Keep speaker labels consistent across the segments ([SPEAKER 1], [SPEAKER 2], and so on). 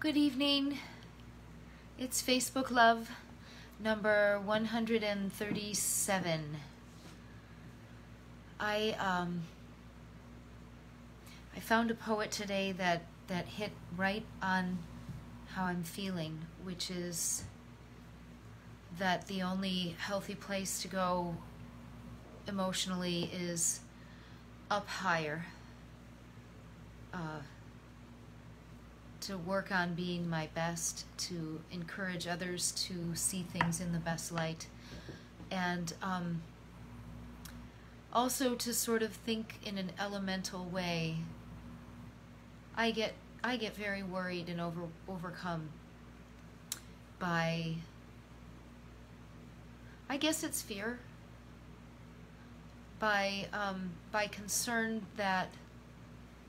[SPEAKER 1] Good evening. It's Facebook Love number 137. I um I found a poet today that that hit right on how I'm feeling, which is that the only healthy place to go emotionally is up higher. Uh, to work on being my best, to encourage others to see things in the best light, and um, also to sort of think in an elemental way. I get I get very worried and over overcome by I guess it's fear by um, by concern that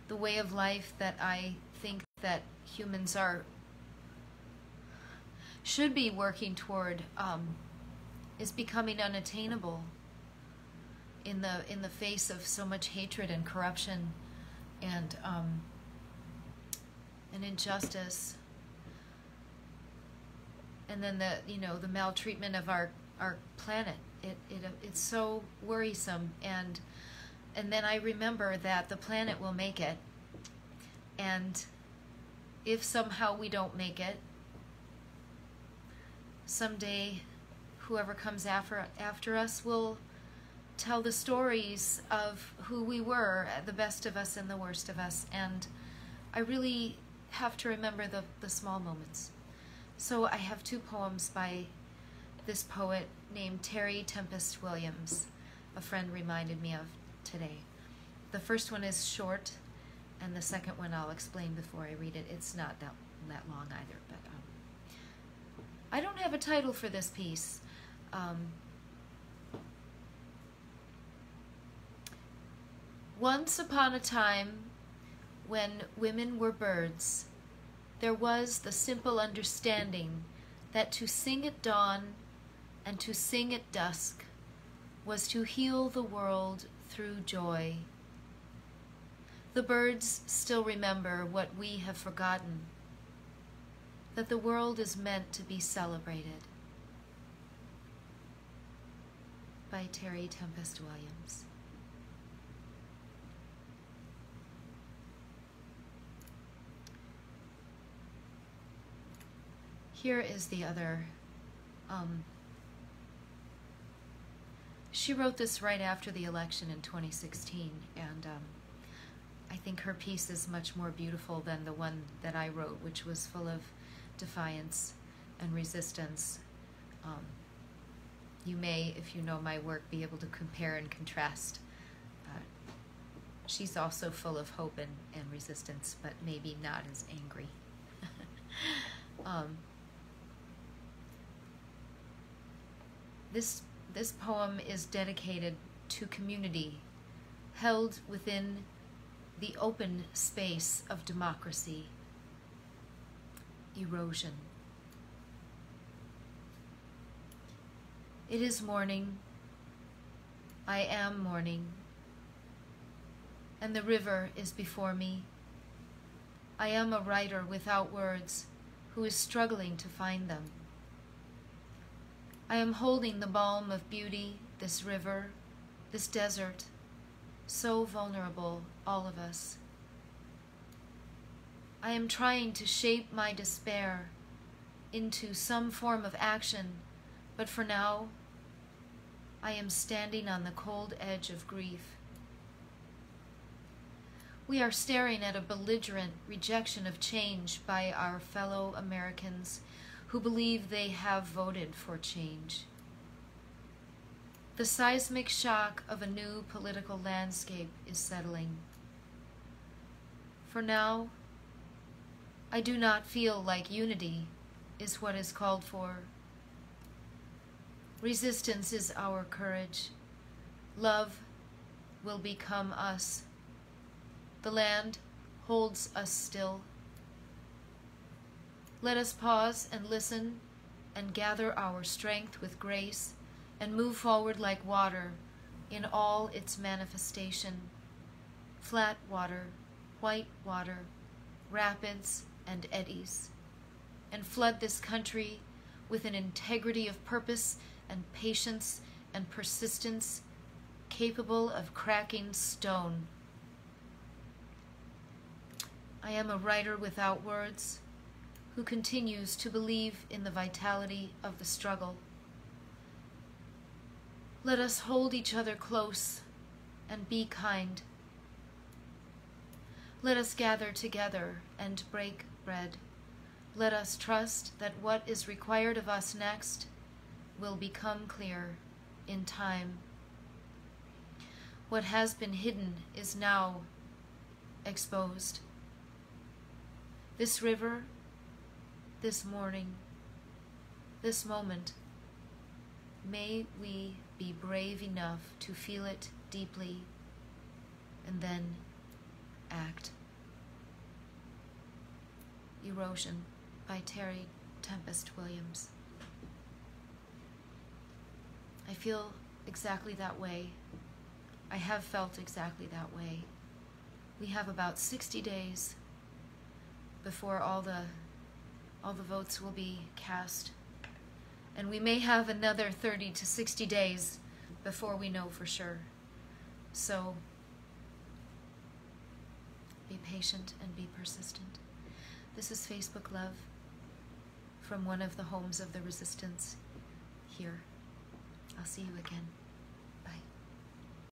[SPEAKER 1] the way of life that I think that humans are should be working toward um, is becoming unattainable in the in the face of so much hatred and corruption and um, and injustice. And then the you know the maltreatment of our our planet. It, it it's so worrisome. And and then I remember that the planet will make it. And if somehow we don't make it, someday whoever comes after after us will tell the stories of who we were, the best of us and the worst of us. And I really have to remember the, the small moments. So I have two poems by this poet named Terry Tempest Williams, a friend reminded me of today. The first one is short, and the second one I'll explain before I read it. It's not that, that long either, but um, I don't have a title for this piece. Um, once upon a time, when women were birds, there was the simple understanding that to sing at dawn and to sing at dusk was to heal the world through joy the birds still remember what we have forgotten, that the world is meant to be celebrated. By Terry Tempest Williams. Here is the other. Um, she wrote this right after the election in 2016, and um, I think her piece is much more beautiful than the one that I wrote, which was full of defiance and resistance. Um, you may, if you know my work, be able to compare and contrast. Uh, she's also full of hope and, and resistance, but maybe not as angry. um, this, this poem is dedicated to community held within the open space of democracy. Erosion. It is morning. I am mourning. And the river is before me. I am a writer without words who is struggling to find them. I am holding the balm of beauty, this river, this desert, so vulnerable, all of us. I am trying to shape my despair into some form of action, but for now, I am standing on the cold edge of grief. We are staring at a belligerent rejection of change by our fellow Americans who believe they have voted for change. The seismic shock of a new political landscape is settling. For now, I do not feel like unity is what is called for. Resistance is our courage. Love will become us. The land holds us still. Let us pause and listen and gather our strength with grace and move forward like water in all its manifestation. Flat water, white water, rapids and eddies. and flood this country with an integrity of purpose and patience and persistence capable of cracking stone. I am a writer without words who continues to believe in the vitality of the struggle. Let us hold each other close and be kind. Let us gather together and break bread. Let us trust that what is required of us next will become clear in time. What has been hidden is now exposed. This river, this morning, this moment, may we be brave enough to feel it deeply and then act. Erosion by Terry Tempest Williams. I feel exactly that way. I have felt exactly that way. We have about 60 days before all the all the votes will be cast. And we may have another 30 to 60 days before we know for sure. So patient and be persistent. This is Facebook Love from one of the homes of the resistance here. I'll see you again.